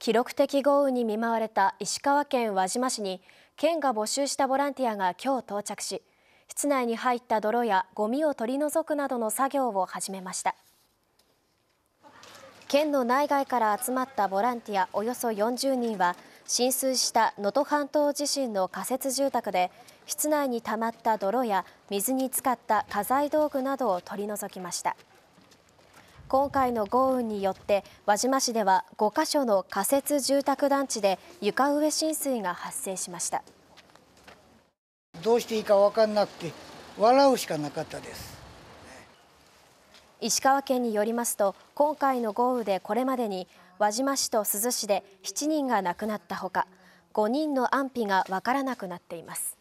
記録的豪雨に見舞われた石川県輪島市に県が募集したボランティアが今日到着し室内に入った泥やゴミを取り除くなどの作業を始めました。県の内外から集まったボランティアおよそ40人は浸水した能登半島地震の仮設住宅で室内に溜まった泥や水に浸かった家財道具などを取り除きました。今回の豪雨によって輪島市では5カ所の仮設住宅団地で床上浸水が発生しました。どうしていいか分かんなくて笑うしかなかったです。石川県によりますと今回の豪雨でこれまでに輪島市と珠洲市で7人が亡くなったほか5人の安否が分からなくなっています